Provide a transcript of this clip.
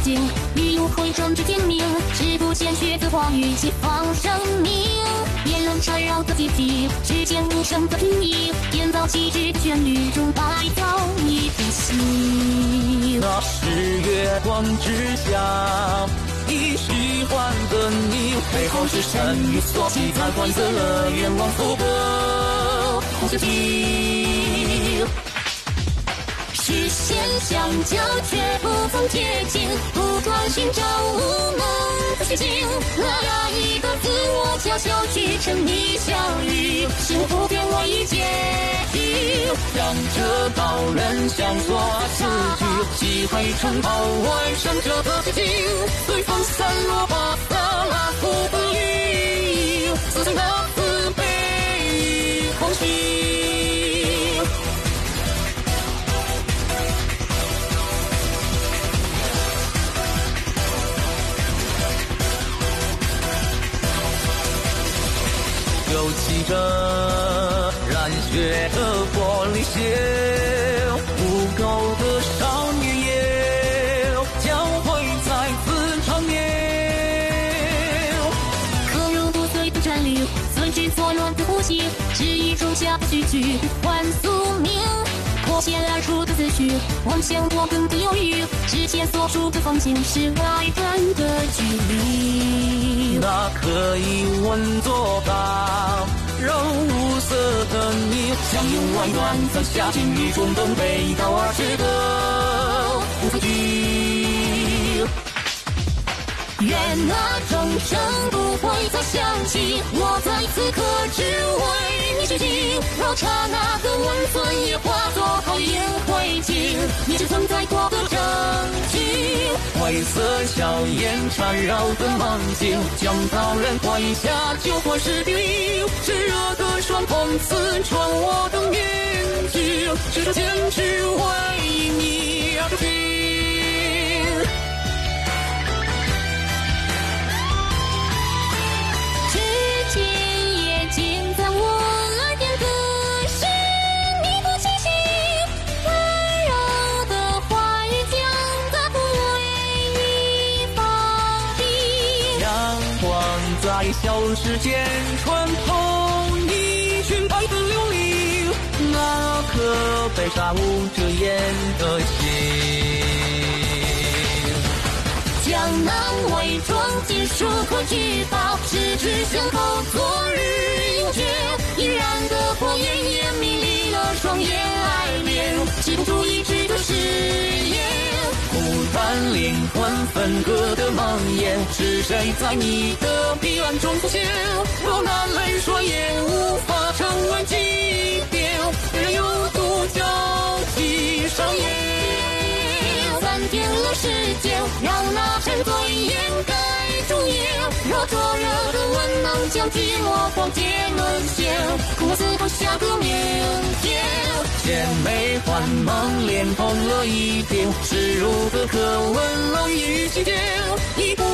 境，欲用会政治天命，只不见血字话语解放生命。言论缠绕的阶梯，只见无声的平移，编造机智的旋律中百条你的心。那是月光之下，你喜欢的你，背后是神与所期盼，换色愿望副歌，红色。视线相交，却不曾贴近，不断寻找无梦的虚境。那压抑的自我，悄悄去沉迷相遇，是我不变我已结局。让这道人向所刺去，击毁城堡外生者的寂静，随风散落吧，撒拉夫的雨，自尊的慈悲着染血的玻璃鞋，不够的少年也将会再次长眠。可如破碎的战栗，随之错乱的呼吸，是一种下的句句换宿命。破线而出的思绪，妄想我更的忧郁，之前所处的风景是爱人的距离。那可以稳坐吧，相拥万端，在下进雨中等北道而驰的无所惧。愿那钟声不会再响起，我在此刻只为你举行。若刹那的温存也化作讨厌灰烬，你是存在过的证据。灰色硝烟缠绕的梦境，将刀人换下酒馆是地狱，炙热的双瞳刺穿我的面具，执着坚持为你而去。指在消失间穿透一群白粉琉璃，那颗被杀无遮掩的心。江南伪装金属和举报，十指相扣，昨日永诀。依然的火焰也迷离了双眼，爱恋止不住灵魂分割的梦魇，是谁在你的彼岸中浮现？若那泪水也无法成为祭奠，任由独角戏上演。翻遍了世间，让那沉醉掩盖住眼。若灼热的吻能将寂寞光洁沦陷，苦思不下个明天。千杯幻梦，连碰了一遍，是冷雨心